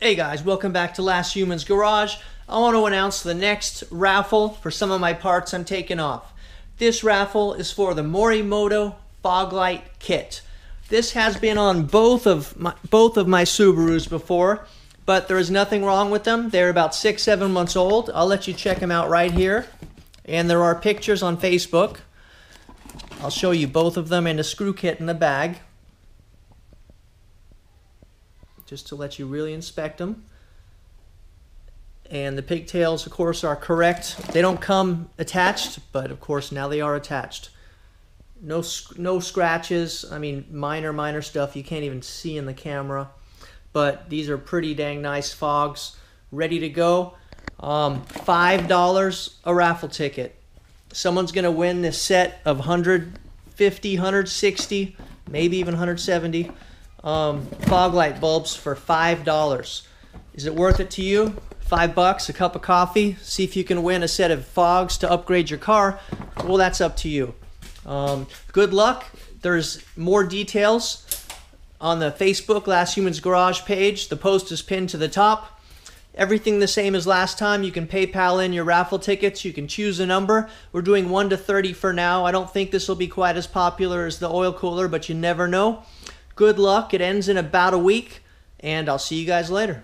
Hey guys, welcome back to Last Humans Garage. I want to announce the next raffle for some of my parts I'm taking off. This raffle is for the Morimoto fog light kit. This has been on both of my, both of my Subarus before, but there is nothing wrong with them. They're about six, seven months old. I'll let you check them out right here. And there are pictures on Facebook. I'll show you both of them and a screw kit in the bag just to let you really inspect them. And the pigtails, of course, are correct. They don't come attached, but of course now they are attached. No, no scratches. I mean, minor, minor stuff you can't even see in the camera. But these are pretty dang nice fogs, ready to go. Um, $5 a raffle ticket. Someone's going to win this set of 150, 160, maybe even 170 um, fog light bulbs for five dollars. Is it worth it to you? Five bucks, a cup of coffee. See if you can win a set of fogs to upgrade your car. Well, that's up to you. Um, good luck. There's more details on the Facebook Last Humans Garage page. The post is pinned to the top. Everything the same as last time. You can PayPal in your raffle tickets. You can choose a number. We're doing 1 to 30 for now. I don't think this will be quite as popular as the oil cooler, but you never know. Good luck. It ends in about a week, and I'll see you guys later.